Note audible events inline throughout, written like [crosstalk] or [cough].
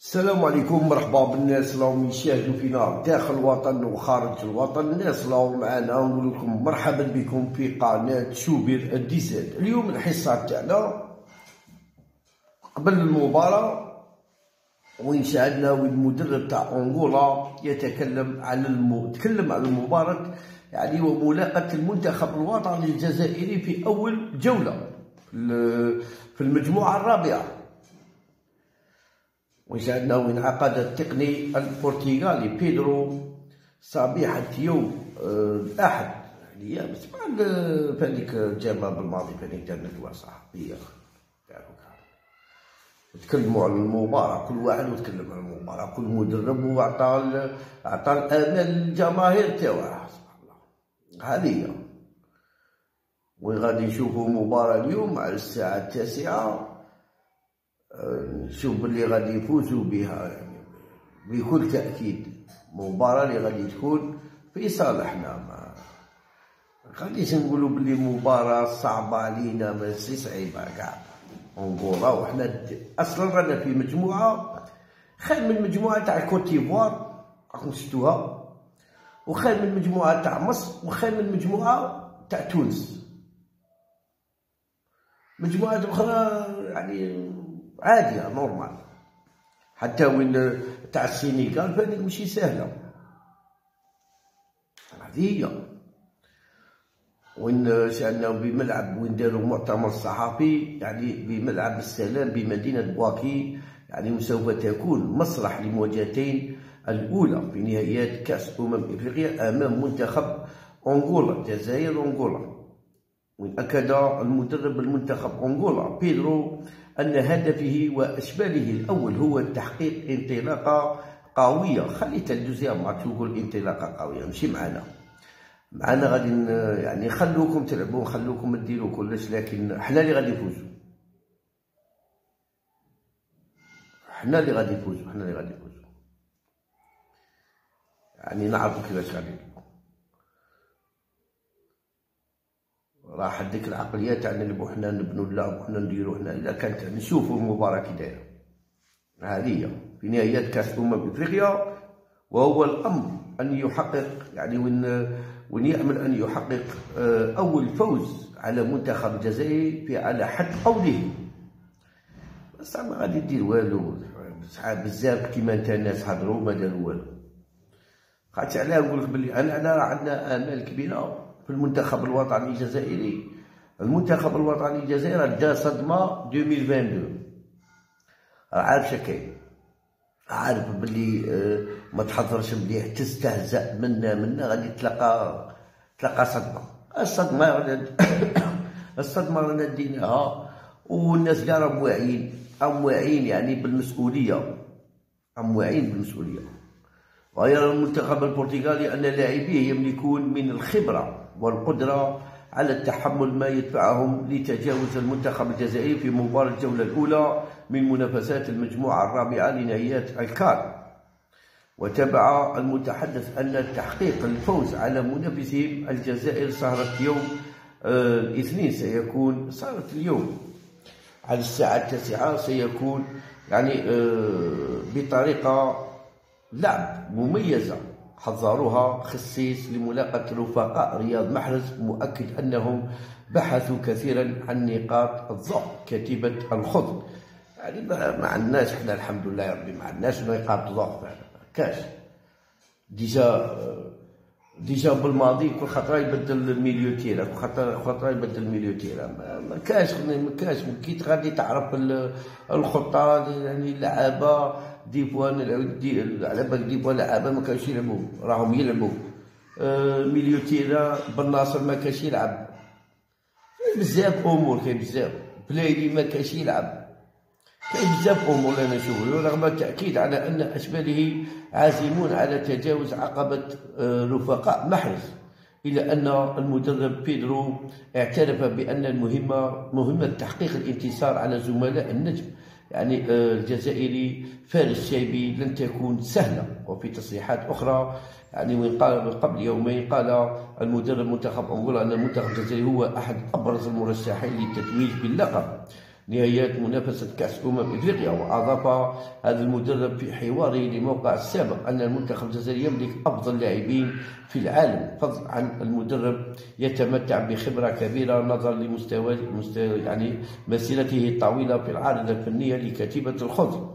السلام عليكم مرحبا بالناس اللي راهم يشاهدوا فينا داخل الوطن وخارج الوطن. الناس اللي راهم معنا نقول لكم مرحبا بكم في قناة شوبير الديزاد. اليوم الحصة تاعنا قبل المباراة وين شاهدنا وين المدرب تاع أنغولا يتكلم على الم... تكلم على المباراة يعني وملاقه المنتخب الوطني الجزائري في أول جولة في المجموعة الرابعة. وجعلنا انعقد التقني البرتغالي بيدرو صبيحة يوم آه، الأحد. يعني بس بعد فهذيك الجامعة بالماضي فهذيك كانت صحفية تكلموا على المباراة كل واحد وتكلم على المباراة. كل مدرب وعطى عطى الآمال للجماهير تاعو هذه هي وين غادي نشوفوا مباراة اليوم على الساعة التاسعة. نشوف باللي غادي يفوزوا بها يعني بكل تأكيد مباراة اللي غادي تكون في صالحنا. ما غاديش نقولوا باللي مباراة صعبة علينا ماشي صعيبة كاع انغولا وحنا أصلا رانا في مجموعة خير من مجموعة تاع كوت ديفوار راكم شفتوها. وخير من مجموعة تاع مصر وخير من مجموعة تاع تونس. مجموعات أخرى يعني عادية normal. حتى وين تاع السينيغال فهذيك ماشي هذه هي وين سالنا بملعب وين داروا مؤتمر صحفي يعني بملعب السلام بمدينة بواكي يعني وسوف تكون مسرح لمواجهتين الأولى في نهائيات كأس أمم إفريقيا أمام منتخب أنغولا الجزائر أنغولا. وين أكد المدرب المنتخب أنغولا بيدرو أن هدفه وأشباله الأول هو تحقيق انطلاقة قوية خليت الجزئية ما تقول انطلاقة قوية ماشي معنا. معنا غادي يعني خلوكم تلعبوا خلوكم ديروا كلش لكن حنا اللي غادي نفوزوا. حنا اللي غادي نفوزوا حنا اللي غادي نفوزوا. يعني نعرفوا كيفاش غادي. راح ديك العقلية تاع نلعبو حنا نبنوا اللعب وحنا نديرو حنا. إذا كانت نشوفوا المباراه كي دايره هذه في نهايات كأس أمم إفريقيا وهو الأمر أن يحقق يعني وين وين يأمل أن يحقق آه، أول فوز على منتخب الجزائر في على حد قوله. بس ما غادي دير والو. بزاف كيما أنت الناس هضروا ما داروا والو. خاطر علاه نقول لك بلي أنا أنا عندنا آمال كبيرة. في المنتخب الوطني الجزائري. المنتخب الوطني الجزائري دا صدمة 2022 عارف شكاين عارف بلي آه، ما تحضرش بلي تستهزأ منا منا غادي تلقى تلقى صدمة. الصدمة [coughs] الصدمة رانا ديناها. والناس كاع راهم واعيين راهم واعيين يعني بالمسؤولية. راهم واعيين بالمسؤولية. ويرى المنتخب البرتغالي أن لاعبيه يملكون من الخبرة. والقدرة على التحمل ما يدفعهم لتجاوز المنتخب الجزائري في مباراة الجولة الأولى من منافسات المجموعة الرابعة لنهائيات الكار. وتابع المتحدث أن تحقيق الفوز على منافسهم الجزائر صارت يوم آه، الاثنين سيكون صارت اليوم. على الساعة التاسعة سيكون يعني آه، بطريقة لعب مميزة. حضروها خصيص لملاقة رفقاء رياض محرز مؤكد أنهم بحثوا كثيرا عن نقاط الضعف كتيبة الخضر. يعني ما عندناش إحنا الحمد لله يا ربي ما عندناش نقاط ضعف. كاش. déjà déjà بلماضي كل خطرة يبدل ال milieu terrain كل خطره يبدل ال milieu terrain ما كاش ما كاش. كي غادي تعرف الخطة يعني اللعابة des fois دي على بالك des fois لعابة ما كانش يلعبوا راهم يلعبوا آه milieu terrain بن ناصر ما كانش يلعب. بزاف أمور كاين بزاف. بلايلي ما كانش يلعب. كاين بزاف امور أنا نشوفوا رغم التأكيد على أن أشباله عازمون على تجاوز عقبة آه رفقاء محرز إلى أن المدرب بيدرو اعترف بأن المهمة مهمة تحقيق الانتصار على زملاء النجم. يعني آه، الجزائري فارس شايبي لن تكون سهلة. وفي تصريحات أخرى يعني من قال قبل يومين قال المدرب منتخب أنغولا أن المنتخب الجزائري هو أحد أبرز المرشحين للتتويج باللقب. نهايات منافسة كأس أمم إفريقيا وأضاف هذا المدرب في حواره لموقع السابق أن المنتخب الجزائري يملك أفضل لاعبين في العالم فضلا عن المدرب يتمتع بخبرة كبيرة نظرا لمستوى يعني مسيرته الطويلة في العارضة الفنية لكتيبة الخضر.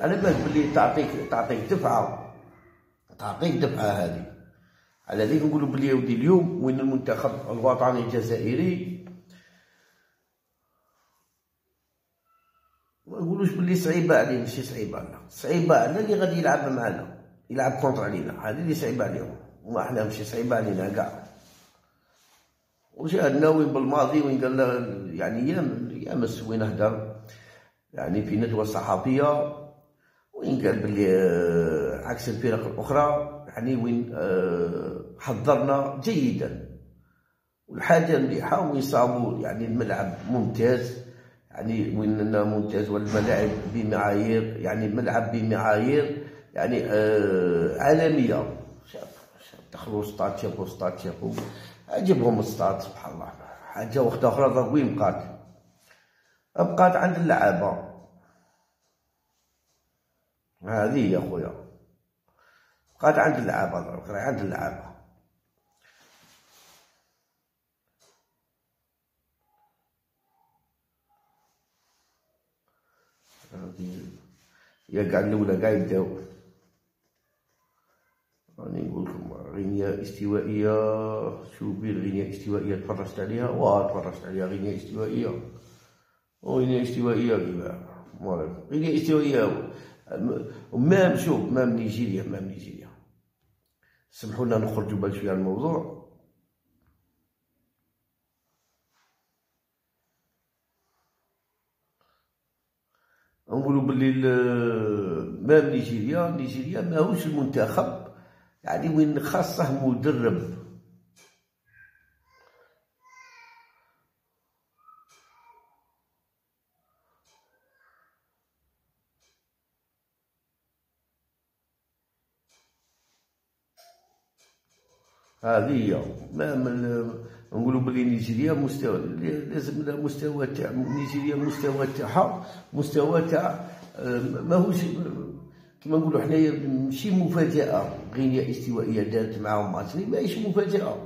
على بالك باللي تعطيك تعطيك دفعة. تعطيك دفعة هذه. على ذلك نقولوا بلي اليوم وين المنتخب الوطني الجزائري ما نقولوش بلي صعيبة عليه ماشي صعيبة علينا صعيبة علينا اللي غادي يلعب معنا يلعب contre علينا. هذه اللي صعيبة عليهم. وما إحنا ماشي صعيبة علينا كاع. وجاء وين بلماضي وين قال يعني يام يامس وين هدر يعني في ندوة صحفية. وين قال بلي آه، عكس الفرق الأخرى يعني وين آه، حضرنا جيدا. والحاجة مليحة وين صابوا يعني الملعب ممتاز. يعني وين ممتاز والملاعب بمعايير يعني الملعب بمعايير يعني آه عالمية. شاف دخلوا سطات شافوا سطات شافوا عجبهم السطات سبحان الله. حاجة واحدة أخرى وين بقات؟ بقات عند اللعابة. هذه يا خويا. بقات عند اللعابة عند اللعابة. كاع الاولى كاع يبداو راني نقول لكم غينيا استوائية شوفي الغينيا الاستوائيه تفرجت عليها؟ واه تفرجت عليها غينيا استوائية. غينيا استوائية كيما غينيا استوائية. مام شوف مام نيجيريا مام نيجيريا. سمحوا لنا نخرجوا بال شوية الموضوع. نقولوا باللي مام نيجيريا نيجيريا ماهوش المنتخب يعني وين خاصه مدرب. هذه ما من نقولوا بلي نيجيريا مستوى لازم لها مستوى تاع نيجيريا مستوى تاعها مستوى تاع آه، ماهوش كما نقولوا حنايا ماشي مفاجأة غينيا استوائية دارت معاهم ماتش ماهيش مفاجأة.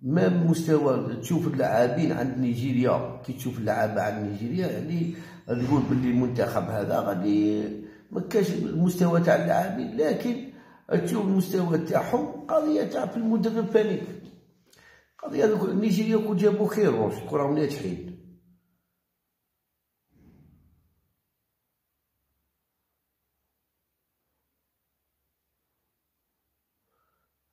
ما مستوى تشوف اللاعبين عند نيجيريا كي تشوف اللعابة عند نيجيريا يعني تقول باللي المنتخب هذا غادي ما كاش المستوى تاع اللاعبين لكن تشوف المستوى تاعهم قضية تاع في المدرب فانيك قضيه نيجيريا كون جابو خيروش راهم ناجحين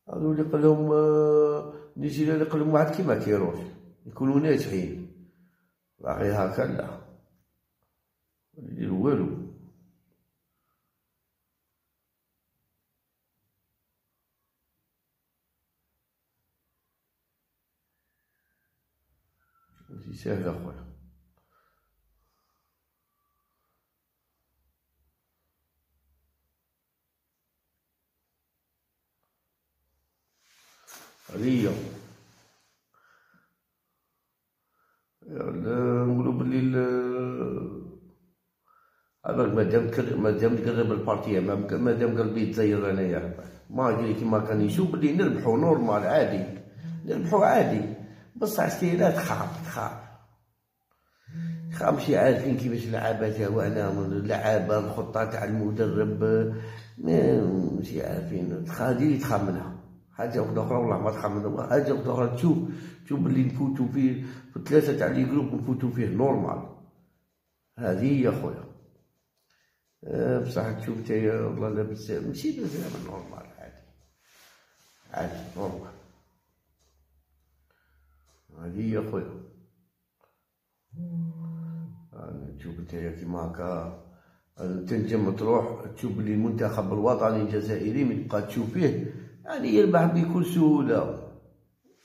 هذو اللي قال لهم آه، نيجيريا اللي قال لهم واحد كيما كيروش يكونوا ناجحين باقي هكا لا. يديروا والو. ماشي ساهلة خويا هذه نقولوا بلي هذاك مادام مادام تقرب البارتيه مادام قلبي تزير انايا ما قال كيما كان يشوف بلي نربحو نورمال عادي نربحو عادي بصح ستيلات تخاف تخاف تخاف ماشي عارفين كيفاش لعابة تاعنا اللعابة الخطة تاع المدرب ماشي عارفين. هذه اللي تخاف منها حاجة واحدة أخرى والله ما تخاف منها حاجة واحدة أخرى تشوف تشوف اللي نفوتو فيه في ثلاثة تاع لي جروب نفوتو فيه نورمال هذه هي خويا. أه بصح تشوف تايا والله لاباس. ماشي بزاف نورمال عادي. عادي normal هذه هي خويا. تشوف نتايا كيما هكا تنجم تروح تشوف بلي المنتخب الوطني الجزائري من تبقى تشوف فيه يعني يربح بكل سهولة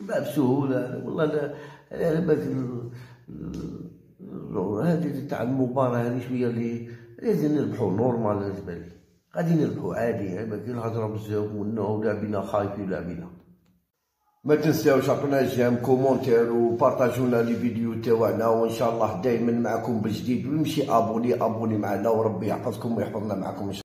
يربح بسهولة والله على بالك هذه تاع المباراة هذه شوية اللي لازم نربحو normal بالنسبة لي. غادي نربحو عادي على بالك الهضرة بزاف ونا ولاعبينا خايفين ولاعبينا ما تنساوش عطونا j'aime commentaire وبارطاجونا les vidéos تاعنا وان شاء الله دائما معكم بجديد ويمشي abonné abonné معنا وربي يحفظكم ويحفظنا معكم